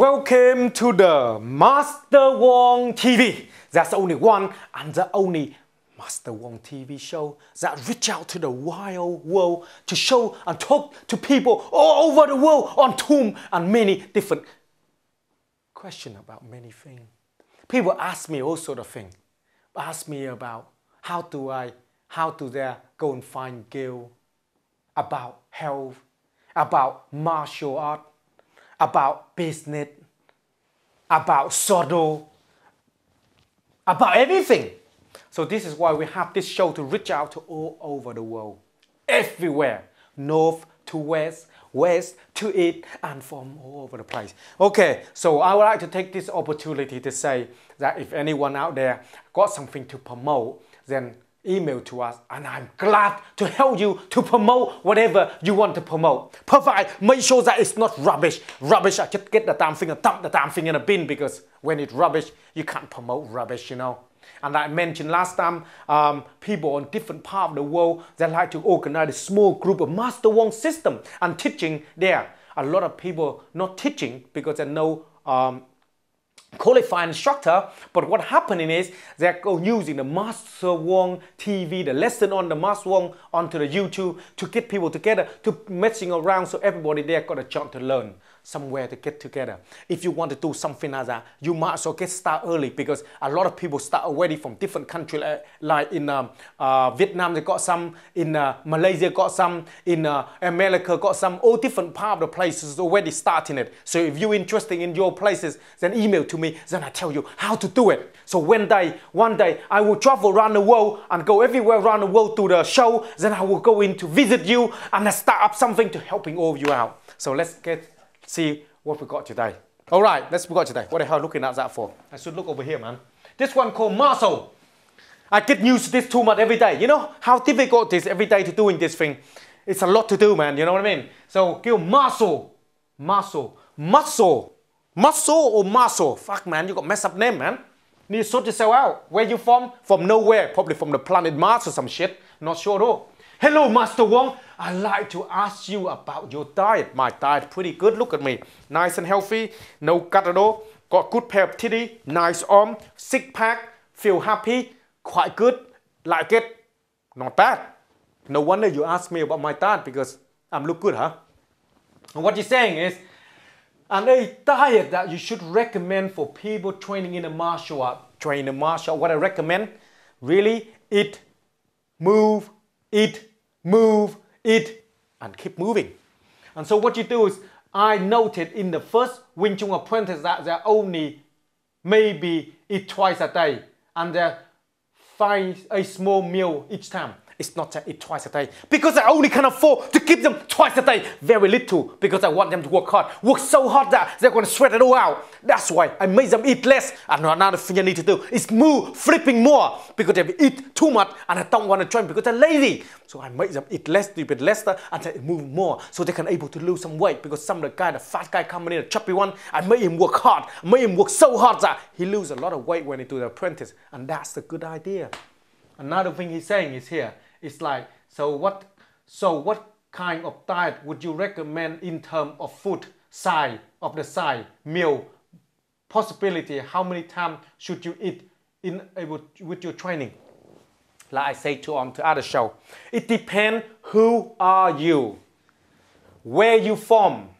Welcome to the Master Wong TV. There's only one and the only Master Wong TV show that reach out to the wild world to show and talk to people all over the world on Zoom and many different questions about many things. People ask me all sort of things. Ask me about how do I, how do they go and find Gil, about health, about martial art, about business, about sodo, about everything. So this is why we have this show to reach out to all over the world, everywhere, north to west, west to east, and from all over the place. Okay, so I would like to take this opportunity to say that if anyone out there got something to promote, then email to us and I'm glad to help you to promote whatever you want to promote. Provide, make sure that it's not rubbish. Rubbish, I just get the damn thing and dump the damn thing in a bin because when it's rubbish, you can't promote rubbish, you know. And I mentioned last time, um, people on different part of the world, they like to organize a small group of Master Wong system and teaching there. A lot of people not teaching because they know um, qualified instructor, but what happening is they're using the Master Wong TV, the lesson on the Master Wong onto the YouTube to get people together, to messing around so everybody there got a chance to learn somewhere to get together. If you want to do something like that, you might as well get started early because a lot of people start already from different countries. Like in um, uh, Vietnam, they got some. In uh, Malaysia, got some. In uh, America, got some. All different part of the places already starting it. So if you're interested in your places, then email to me. Then I tell you how to do it. So one day, one day, I will travel around the world and go everywhere around the world to the show. Then I will go in to visit you and I start up something to helping all of you out. So let's get see what we got today. All right, let's we got today. What the hell looking at that for? I should look over here, man. This one called muscle. I get used this too much every day. You know how difficult it is every day to doing this thing. It's a lot to do, man. You know what I mean? So give muscle, muscle, muscle, muscle or muscle. Fuck, man, you got messed up name, man. Need to sort yourself out. Where you from? From nowhere. Probably from the planet Mars or some shit. Not sure though. Hello, Master Wong. I'd like to ask you about your diet. My diet pretty good. Look at me. Nice and healthy. No cut at all. Got good pair of titty. Nice arm. Six pack. Feel happy. Quite good. Like it. Not bad. No wonder you ask me about my diet because I'm look good, huh? And what you're saying is, and a diet that you should recommend for people training in a martial art, training in martial art, what I recommend, really eat, move, eat, move, eat, and keep moving. And so what you do is, I noted in the first Wing Chun apprentice that they only maybe eat twice a day, and they find a small meal each time. It's not to eat twice a day because I only can afford to give them twice a day, very little, because I want them to work hard. Work so hard that they're going to sweat it all out. That's why I made them eat less. And another thing I need to do is move, flipping more, because they eat too much and I don't want to train because they're lazy. So I made them eat less, a bit less, and they move more so they can able to lose some weight because some of the guy, the fat guy coming in, the chubby one, I made him work hard. Made him work so hard that he lose a lot of weight when he do the apprentice. And that's a good idea. Another thing he's saying is here, it's like, so what, so what kind of diet would you recommend in terms of food size of the size, meal, possibility, how many times should you eat in with your training? Like I say to on to other show, it depends who are you, where you from.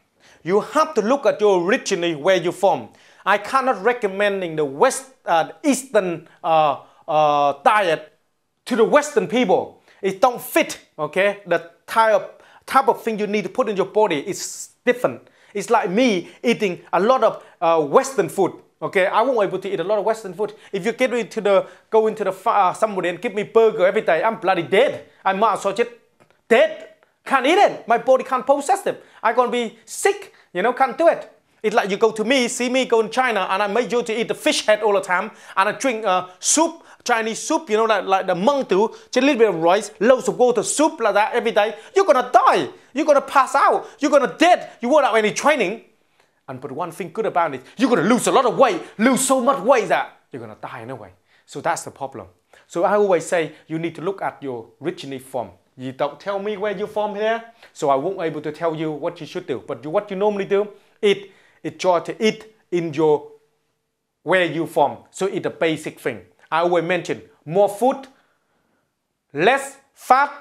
You have to look at your originally where you from. I cannot recommending the West uh, Eastern uh, uh, diet to the Western people it don't fit, okay? The type of, type of thing you need to put in your body is different. It's like me eating a lot of uh, Western food. Okay, I won't be able to eat a lot of Western food. If you get me to the go into the uh, somebody and give me burger every day, I'm bloody dead. I might as well just dead. Can't eat it. My body can't process them. I'm gonna be sick. You know, can't do it. It's like you go to me, see me go in China, and I make you to eat the fish head all the time, and I drink uh, soup Chinese soup, you know, like, like the monk do, just a little bit of rice, loads of water, soup like that every day, you're gonna die. You're gonna pass out. You're gonna dead. You won't have any training. And but one thing good about it, you're gonna lose a lot of weight, lose so much weight that you're gonna die anyway. So that's the problem. So I always say you need to look at your original form. You don't tell me where you're from here, so I won't be able to tell you what you should do. But what you normally do, eat enjoy to eat in your where you from. So it's a basic thing. I always mention more food, less fat,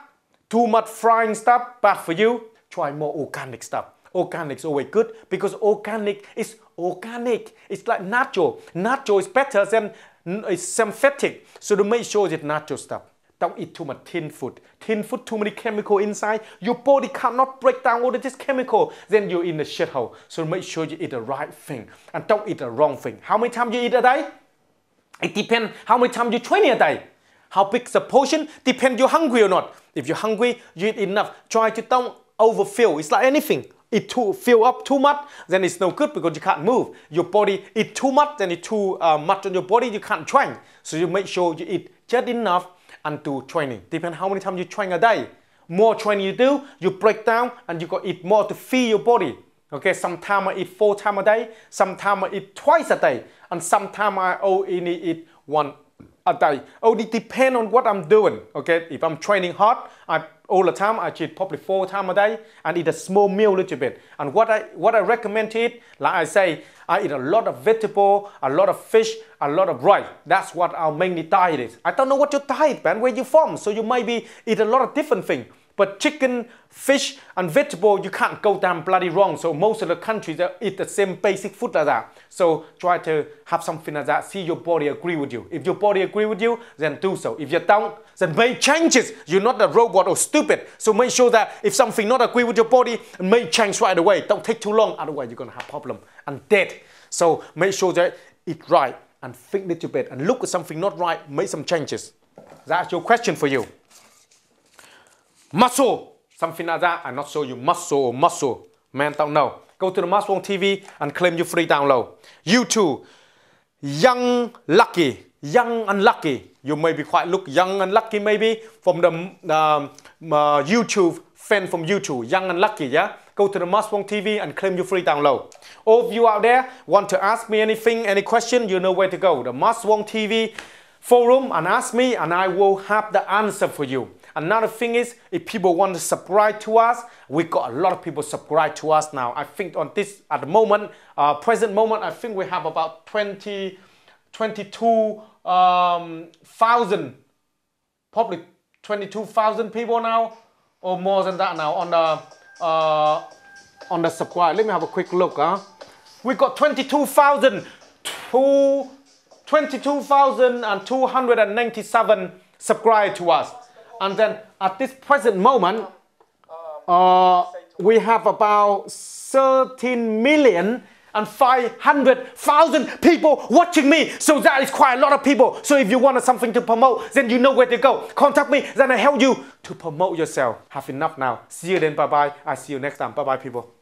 too much frying stuff bad for you. Try more organic stuff. Organic is always good because organic is organic. It's like natural. Natural is better than it's synthetic. So to make sure it's natural stuff. Don't eat too much tin food. Tin food, too many chemical inside. Your body cannot break down all of this chemical. Then you're in the shithole. So make sure you eat the right thing and don't eat the wrong thing. How many times you eat a day? It depends how many times you train a day. How big the portion depends you're hungry or not. If you're hungry, you eat enough. Try to don't overfill. It's like anything. Eat too fill up too much, then it's no good because you can't move. Your body eat too much, then it's too uh, much on your body. You can't train. So you make sure you eat just enough and do training. Depend how many times you train a day. More training you do, you break down and you got eat more to feed your body. Okay, sometimes I eat four times a day, sometimes I eat twice a day, and sometimes I only eat one a day. Only depend on what I'm doing. Okay, if I'm training hard, I all the time I eat probably four times a day and eat a small meal a little bit. And what I what I recommend to eat, like I say, I eat a lot of vegetable, a lot of fish, a lot of rice. That's what our mainly diet is. I don't know what your diet, man, where you from. So you might be eat a lot of different things. But chicken, fish, and vegetable, you can't go down bloody wrong. So most of the countries uh, eat the same basic food like that. So try to have something like that. See your body agree with you. If your body agree with you, then do so. If you don't, then make changes. You're not a robot or stupid. So make sure that if something not agree with your body, make change right away. Don't take too long. Otherwise, you're gonna have problem and dead. So make sure that eat right and think a little bit and look at something not right. Make some changes. That's your question for you muscle, something like that. I'm not sure you muscle or muscle. Man, don't know. Go to the Wong TV and claim your free download. YouTube, Young Lucky, Young and Lucky. You may be quite look young and lucky maybe from the um, uh, YouTube fan from YouTube, Young and Lucky, yeah? Go to the Wong TV and claim your free download. All of you out there want to ask me anything, any question, you know where to go. The Wong TV forum and ask me and I will have the answer for you. Another thing is, if people want to subscribe to us, we got a lot of people subscribe to us now. I think on this, at the moment, uh, present moment, I think we have about 20, 22,000, um, probably 22,000 people now, or more than that now on the, uh, on the subscribe. Let me have a quick look. Huh? We got 22,000, 22,297 subscribe to us. And then at this present moment, uh, we have about 13 million and 500,000 people watching me. So that is quite a lot of people. So if you want something to promote, then you know where to go. Contact me, then I help you to promote yourself. Have enough now. See you then. Bye bye. I see you next time. Bye bye, people.